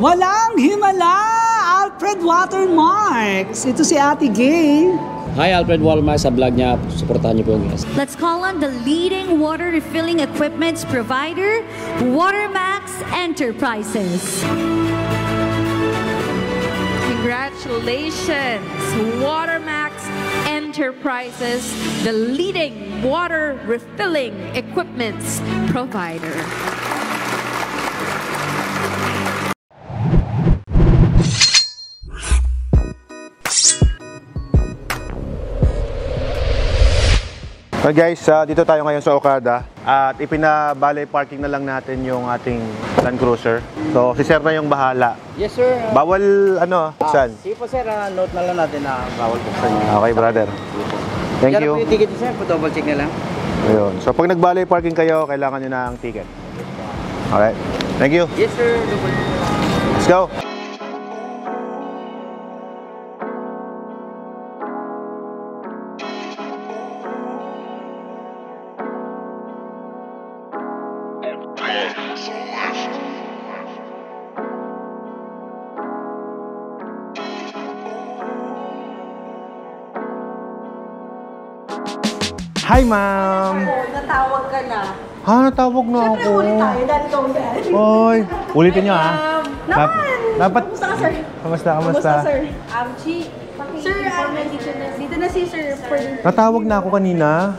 Walang himala! Alfred Watermarks! Ito si Ate Gay. Hi, Alfred Walmart sa vlog niya. Suportahan niyo po yung guys. Let's call on the leading water refilling equipments provider, Watermax Enterprises. Congratulations, Watermax Enterprises, the leading water refilling equipments provider. So guys, ah, dito tayo ngayon sa Okada at ipinabali parking na lang natin yung ating Land Cruiser. So si Sir na yung bahala. Yes, sir. Bawal ano, buksan. Sige po, sir. Ah, note na lang natin na bawal buksan. Okay brother. Thank Yan you. po yung ticket sir. double check na lang. Ayun. So pag nagbali parking kayo, kailangan nyo ng ticket. Alright. Thank you. Yes, sir. Double check. Let's go. Hi, ma'am. Natawag ka na. Ha, natawag na Siyempre, ako. ulit tayo. Dahil ikaw yan. Oy, ulitin nyo ha. Um, Dap- naman. Dapat, Kamusta ka, sir? kamusta, kamusta? Kamusta, sir? Um, Chi, sir, um, dito na, dito na si sir. For, Natawag na ako kanina.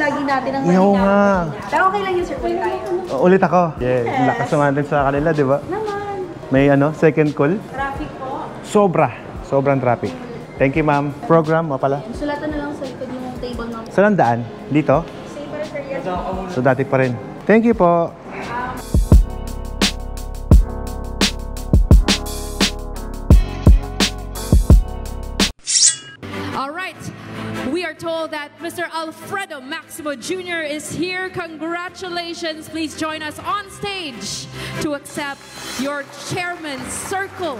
Lagi natin ang kanina? nga. Pero okay lang yun, sir. Ulit tayo. Uh, ulit ako. Yeah, lakas naman din sa kanila, di ba? Naman. May ano, second call. Traffic po. Sobra. Sobrang traffic. Thank you, ma'am. Program, mo pala. Sulatan na lang sa likod yung table ng Saan ang daan? Dito? safer, sir. Yes. So, dati pa rin. Thank you po. We are told that Mr. Alfredo Maximo Jr. is here. Congratulations. Please join us on stage to accept your Chairman's Circle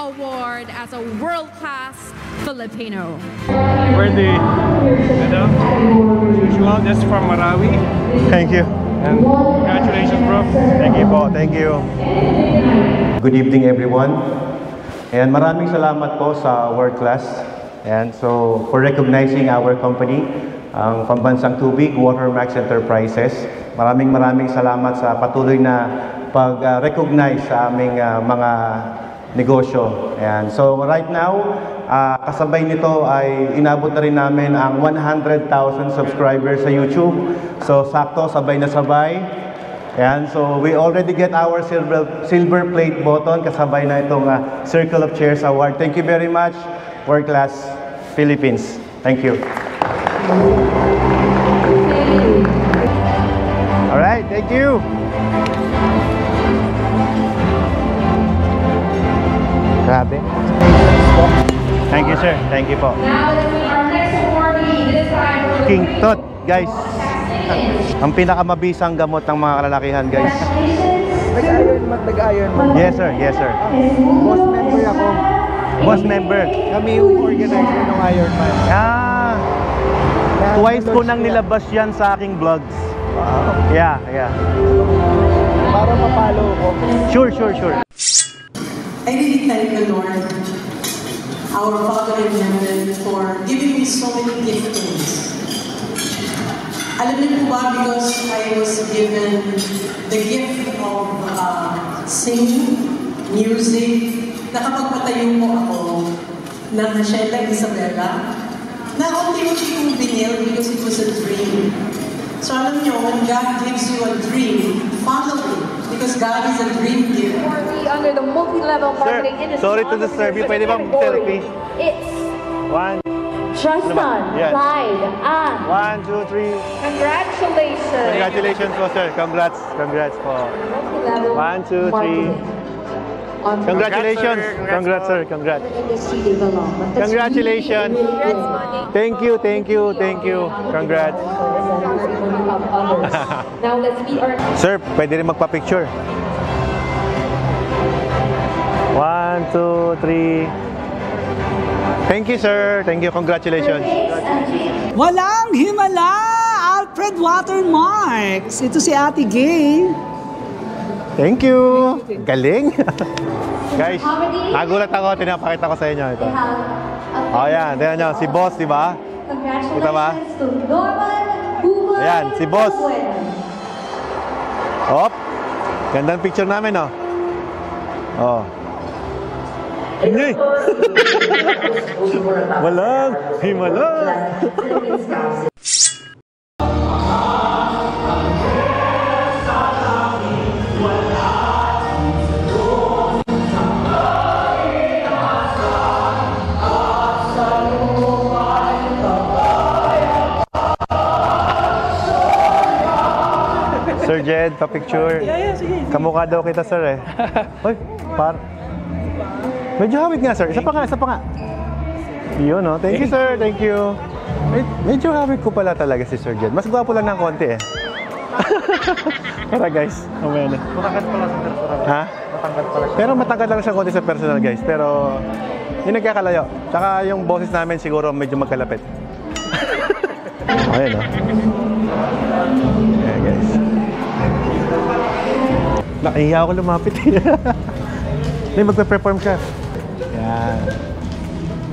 Award as a world-class Filipino. birthday. Ano? As usual, just from Marawi. Thank you. And congratulations, bro. Thank you po. Thank you. Good evening, everyone. And maraming salamat po sa World Class. And so, for recognizing our company, ang Pambansang Tubig, Watermax Enterprises. Maraming maraming salamat sa patuloy na pag-recognize sa aming ah, mga negosyo. And so, right now, ah, kasabay nito ay inabot na rin namin ang 100,000 subscribers sa YouTube. So, sakto, sabay na sabay. Ayan, so we already get our silver, silver plate button kasabay na itong ah, Circle of Chairs Award. Thank you very much, World Class Philippines. Thank you. All right, thank you. Grabe. Thank you, sir. Thank you po. King Tot, guys. Ang pinakamabisang gamot ng mga kalalakihan, guys. Nag-iron man. Yes, sir. Yes, sir. Boss member ako. Boss member. Kami yung organizer ng Iron Man. Ah, twice ko nang nilabas yan sa aking vlogs. Yeah, yeah. Para mapalo ko. Sure, sure, sure. I really thank the Lord, our Father in heaven, for giving me so many giftings. Alam niyo po ba, because I was given the gift of uh, singing, music, nakapagpatayo po ako ng Hacienda Isabela, na unti-unti kong binil because it was a dream. So alam niyo, when God gives you a dream, follow it. Because God is a dream giver. Under the multi-level marketing industry. sorry to disturb you. Pwede bang selfie? It's One, Trust Ano ba? Yan. Pride, and one, two, three. congratulations. Congratulations po, sir. Congrats. Congrats po. One, two, three. On Congratulations. Congrats, sir. Congrats. industry development. Congratulations. Thank you, thank you, thank you. Congrats. Now let's meet our Sir, pwede rin magpa-picture. One, two, three. Thank you, sir. Thank you. Congratulations. Walang himala! Alfred Watermarks! Ito si Ate Gay. Thank you. Galing. Guys, nagulat ako. Tinapakita ko sa inyo ito. Oh, yan. Tingnan nyo. Si boss, di ba? Kita ba? Ayan, si boss. Hop. Gandang picture namin, oh. Oh. Hindi. Walang himala. Sir Jed, pa-picture. Kamukha daw kita, sir, eh. Hoy, par... Medyo hawig nga, sir. Isa pa nga, isa pa nga. Yun, no? Thank you, sir. Thank you. Med- medyo hawig ko pala talaga si Sir Jed. Mas gwapo lang ng konti, eh. Para, guys. Mamaya na. Matangkad pala sa personal. Ha? Matangkad pala siya. Pero matangkad lang siya konti sa personal, guys. Pero, yung nagkakalayo. Tsaka yung boses namin siguro medyo magkalapit. Ayan, no? Nakahiya ako lumapit. May magpe-perform siya. Yan.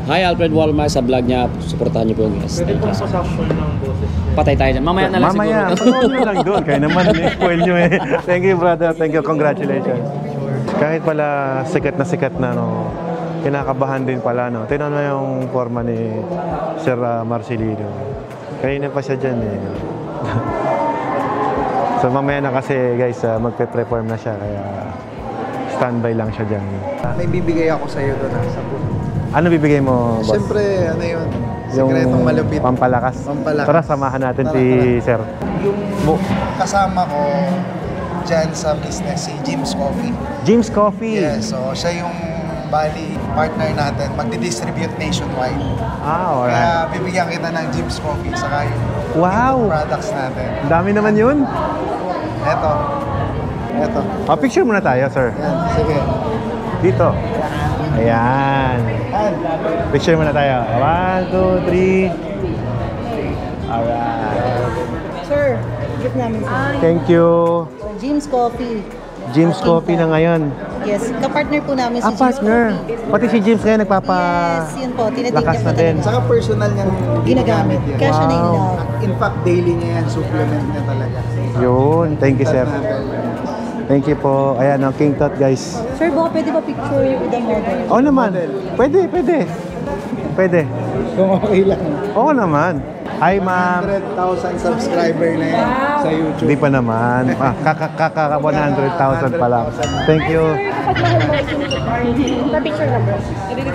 Hi Alfred Walma sa vlog niya. Suportahan niyo po yung guys. Pwede pong pasample ng boses niya. Patay tayo dyan. Mamaya na lang Mamaya, siguro. panood nyo lang doon. Kaya naman, spoil nyo eh. Thank you, brother. Thank you. Congratulations. Kahit pala sikat na sikat na, no, kinakabahan din pala, no. Tinan mo yung forma ni Sir uh, Marcelino. Kanina pa siya dyan, eh. So, mamaya na kasi, guys, uh, magpe-perform na siya. Kaya, standby lang siya dyan. May bibigay ako sa iyo doon ha, sa puno. Ano bibigay mo, boss? Siyempre, ano yun? Sekretong malupit. pampalakas. Pampalakas. Tara, samahan natin Tara, si tara. Sir. Yung Mo- kasama ko dyan sa business, si Jim's Coffee. James Coffee. Yes, so siya yung bali partner natin, magdi-distribute nationwide. Ah, alright. Kaya bibigyan kita ng Jim's Coffee, saka yung Wow! products natin. Ang dami naman yun. Eto. Eto. Oh, picture muna tayo, sir. Yan, sige. Dito. Ayan. Yan. Picture muna tayo. One, two, three. Alright. Sir, gift namin sir. Thank you. James Coffee. James Coffee na ngayon. Yes, kapartner po namin si Ah, James partner. Coffee. Pati si James ngayon nagpapa... Yes, yun po. Lakas na din. Saka personal niyang Ginagamit. Kaya siya na in Wow. love. In fact, daily niya yan, supplement niya talaga. Yun. Thank you, sir. Thank you po. Ayan, ang King Tut, guys. Sir, baka pwede ba picture yung with the model? Oo naman. Pwede, pwede. Pwede. Kung okay lang. Oo naman. Hi, ma'am. 100,000 subscriber na yan sa YouTube. Hindi pa naman. Ah, kaka, kaka 100,000 pa lang. Thank you.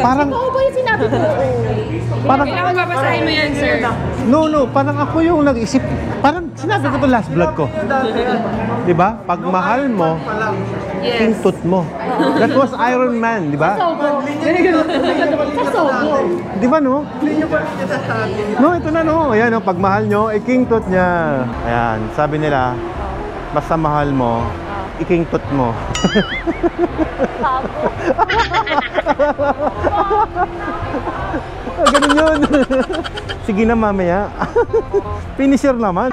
Parang, Parang, Kailangan babasahin mo yan, sir. no, no, parang ako yung nag-isip. Parang sinabi ko to last vlog ko. Di ba? Pag mahal mo, tut mo. That was Iron Man, di ba? Di ba, no? No, ito na, no. Ayan, no, pag mahal nyo, ikingtot niya. Ayan, sabi nila, basta mahal mo, ikingtot mo. Ah, Ganun yun. Sige na mamaya. Finisher naman.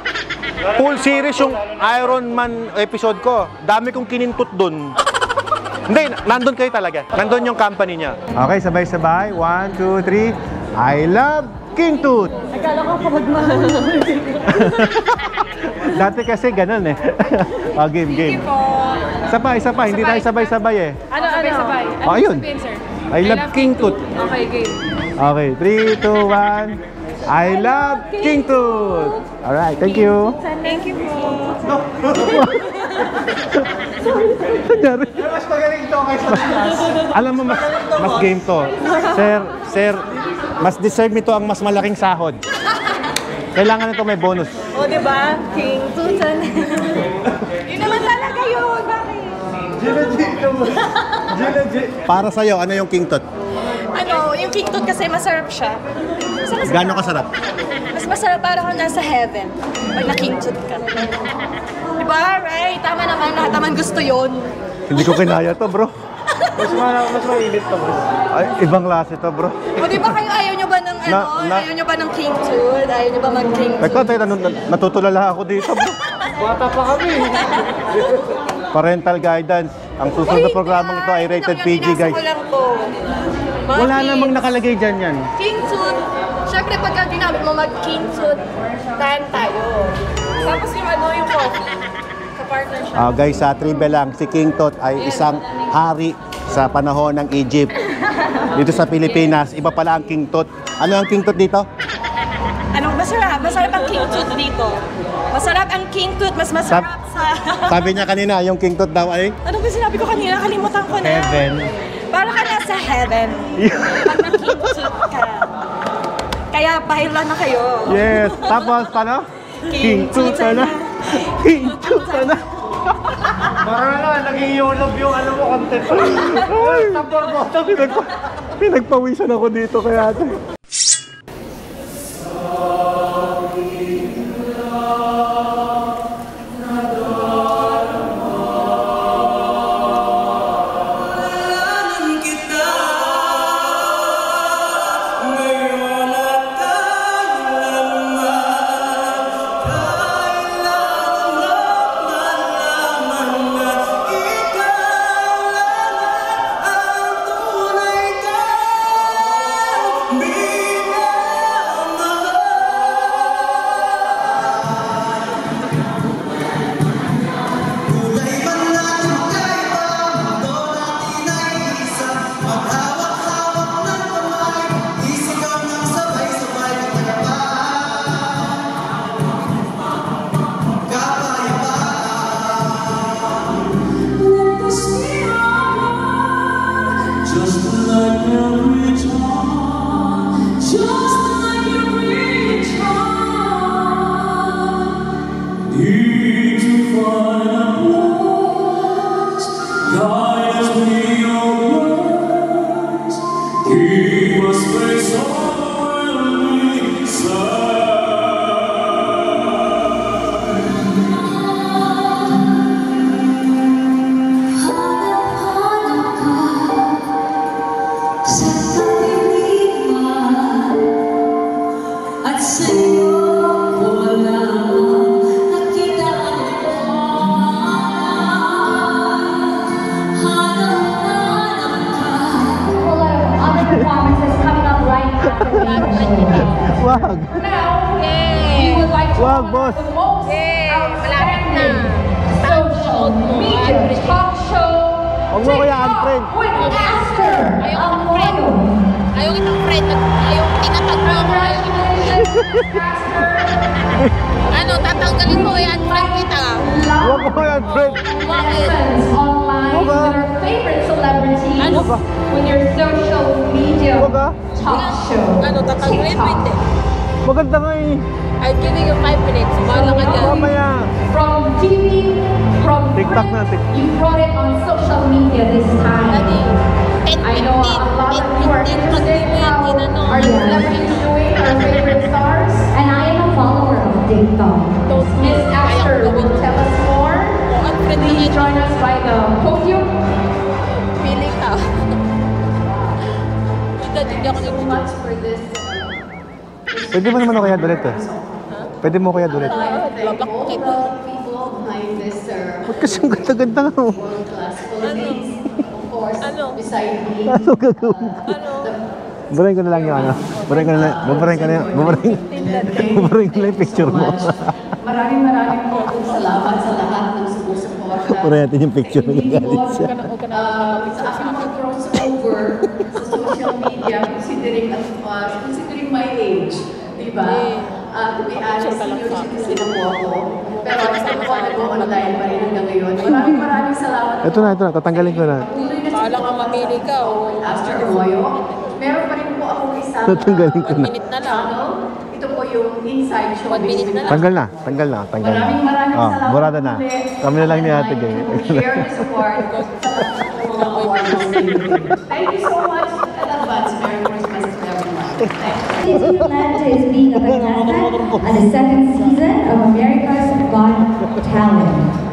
Full series yung Iron Man episode ko. Dami kong kinintot dun. Hindi, nandun kayo talaga. Nandun yung company niya. Okay, sabay-sabay. One, two, three. I love King Tooth. Akala ko kapag mahal. Dati kasi ganun eh. oh, game, game. Isa pa, isa pa. Hindi tayo sabay-sabay eh. Ano, ano? Sabay. Oh, ayun. sabihin, sir? I love King Tut. Okay, game. Okay, 3, 2, 1. I love King Tooth. Alright, thank you. Thank you po. Nangyari. Mas magaling to kaysa Alam mo, mas, mas game to. Sir, sir, mas deserve nito ang mas malaking sahod. Kailangan nito may bonus. O, di ba? King Tutan. Yun naman talaga yun. Bakit? Gina G. Gina G. Para sa'yo, ano yung King Tut? Ano, yung king tut kasi masarap siya. Mas, Gano'ng kasarap? mas masarap para kang nasa heaven pag na king tut ka. Diba? Right? Tama naman, lahat naman gusto yun. Hindi ko kinaya to, bro. Mas, ma mas mainit to, bro. Ay, ibang klase to, bro. O di ba kayo ayaw nyo ba ng ano? Na- na- ayaw nyo ba ng king tut? Ayaw nyo ba mag king tut? Teka, teka, nat- natutulala ako dito, bro. Bata pa kami. parental guidance. Ang susunod na programang ito ay rated PG, guys. Wala namang nakalagay dyan yan. King suit. Siyempre, pagka ginamit mo mag-king suit, tahan tayo. Tapos yung ano, yung coffee. Ka-partner siya. Ah, guys, sa trivia lang, si King Tut ay isang hari sa panahon ng Egypt. Dito sa Pilipinas, iba pala ang King Tut. Ano ang King Tut dito? Masarap? Masarap ang king tooth dito. Masarap ang king tooth. Mas masarap sa... Sabi niya kanina, yung King Tut daw ay ano ba sinabi ko kanina? Kalimutan ko na. heaven. Para ka nasa heaven. Pag na-king tooth ka. Kaya bahila na kayo. Yes. Tapos, paano? King Tut ka na. King Tut ka na. Parang na, naging yolob yung ano mo, content. Ay, pinagpa- pinagpawisan ako dito kaya ate. Ano, tatanggalin mo kaya unfriend kita. Huwag mo kaya unfriend. Bakit? online Huwag with our favorite celebrities Ano? with your social media Huwag talk show. Ano, tatanggalin mo hindi. Maganda nga eh. I'm giving you 5 minutes. Bahala ka dyan. Mamaya. From TV, from TikTok na, print, TikTok. you brought it on social media this time. Daddy, 10 I know a lot of you are interested how our celebrities doing, our favorite stars. And I am a follower of TikTok. Miss Esther will tell us more. Please yan. join us by the podium. Feeling ka. Hindi ako nag much for this. Pwede mo naman ako kaya dulit eh. Pwede mo kaya dulit. Babak ko kay people behind this, sir. Ba't kasi ang ganda-ganda nga mo? Of Ano? beside me. Ano gagawin ko? Burahin ko na lang yung ano. Burahin ko na lang. Baburahin ko na yung. Baburahin. Baburahin ko na yung picture mo. Maraming maraming po salamat sa lahat ng sumusuporta. Burahin natin yung picture na gagalit siya. Uh, sa aking mga crossover sa social media, considering, uh, considering my age, di ba? Uh, to be honest, senior citizen na po ako. Pero ako nag-online pa rin hanggang ngayon. Maraming maraming salamat. Ito na, ito na. Tatanggalin ko na. Tuloy na Kala ka mamili ka. O, Aster Arroyo. Meron pa rin po akong isang Tatanggalin ko uh, na. minute na lang. Ito po yung Inside Show. One minute na lang. Tanggal na. Tanggal na. Tanggal na. Maraming maraming Oh, salamat burada na. Kami na lang ni Ate Gay. Share the support. Thank you so much. And advance Merry Christmas to everyone. Thank you. Atlanta is being a contestant at the second season of America's Got Talent.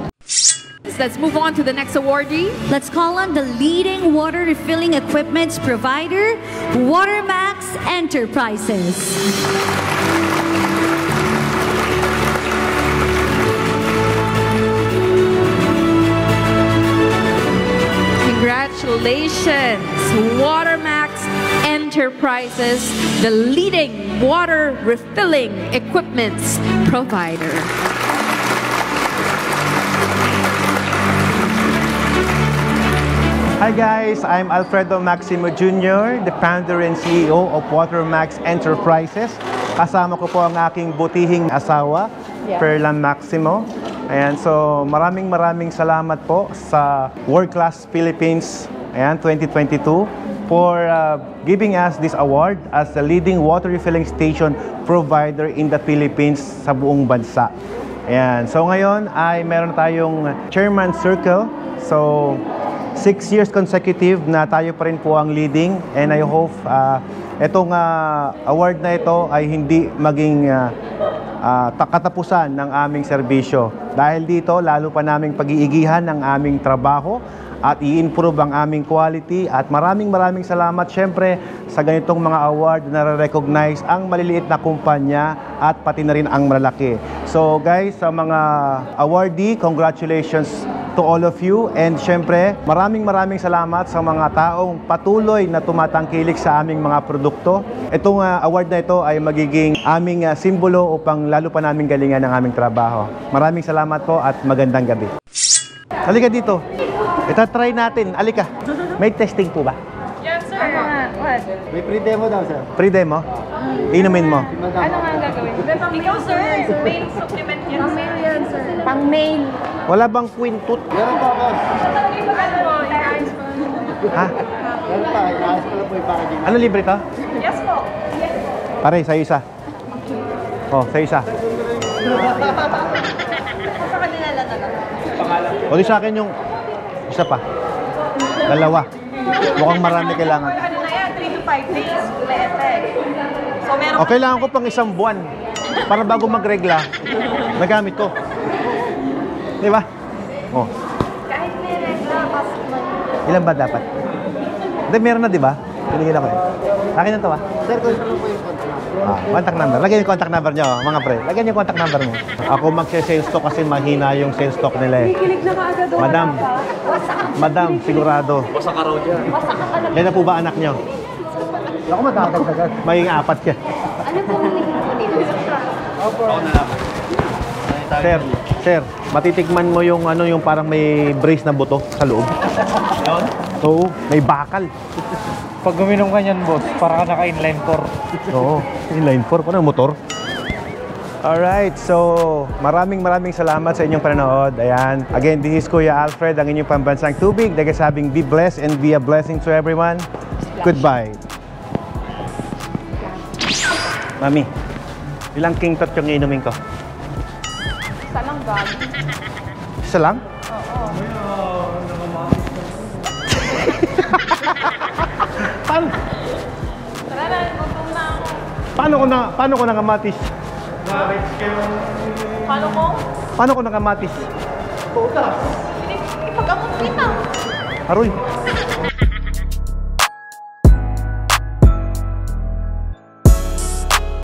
Let's move on to the next awardee. Let's call on the leading water refilling equipment provider, Watermax Enterprises. Congratulations, Watermax Enterprises, the leading water refilling equipments provider. Hi guys, I'm Alfredo Maximo Jr., the founder and CEO of Watermax Enterprises. Kasama ko po ang aking butihing asawa, Yeah. Perlam Maximo. Ayan, so maraming maraming salamat po sa World Class Philippines ayan, 2022 for uh, giving us this award as the leading water refilling station provider in the Philippines sa buong bansa. Ayan, so ngayon ay meron tayong Chairman Circle. So, six years consecutive na tayo pa rin po ang leading and I hope uh, itong uh, award na ito ay hindi maging uh, uh, ta- katapusan ng aming serbisyo. Dahil dito, lalo pa naming pag-iigihan ng aming trabaho at i-improve ang aming quality at maraming maraming salamat syempre sa ganitong mga award na recognize ang maliliit na kumpanya at pati na rin ang malalaki. So guys, sa mga awardee, congratulations to all of you and syempre maraming maraming salamat sa mga taong patuloy na tumatangkilik sa aming mga produkto. Itong uh, award na ito ay magiging aming uh, simbolo upang lalo pa namin galingan ang aming trabaho. Maraming salamat po at magandang gabi. Halika dito. Ito try natin. Halika. May testing po ba? Yes, sir. Ano nga? What? May pre-demo daw, sir. Pre-demo? Inumin mo. Ano nga ang gagawin? Ikaw, sir. Main supplement yan. Pang main yan, sir. Pang main. Wala bang queen tooth? Meron pa, boss. Ano po? Po. Ha? Meron pa, inaayos ko lang po yung packaging. Ano libre to? Yes po. Pare, sa'yo isa. Oh, sa'yo isa. O di sa akin yung isa pa. Dalawa. Mukhang marami kailangan. Ano na yan? 3 to 5 days. Lete. So, meron O kailangan ko pang isang buwan. Para bago magregla, nagamit ko. Di ba? Oh, kahit may regla, mas ilan ba dapat? Hindi, meron na, di ba? Pinigil ako eh. Akin na to ah. Sir, kung ano po yung contact number? Ah, contact number. Lagyan yung contact number nyo, mga pre. Lagyan yung contact number mo. Ako magse-sales stock kasi mahina yung sales stock nila eh. Kikilig na kaagad. Madam, madam, sigurado. Basta ka raw dyan. Yan na po ba anak nyo? Ako matapagdagan. May apat ka. Ano po ang nito? Ako na lang. Sir, sir, matitikman mo yung ano yung parang may brace na buto sa loob. Yun? Oo, may bakal. Pag uminom ka niyan, boss, para ka naka-inline 4. Oo, inline 4 parang motor. Alright, so maraming maraming salamat sa inyong panonood. Ayan. Again, this is Kuya Alfred, ang inyong pambansang tubig. Nagsasabing be blessed and be a blessing to everyone. Goodbye. Mami, ilang king tot yung inumin ko? Isa lang gag. Isa lang? Paano, Tara na, gutom na ako. paano ko na paano ko nakamatis? Paano mo? Paano ko nakamatis? Ipag-amot kita. Aroy.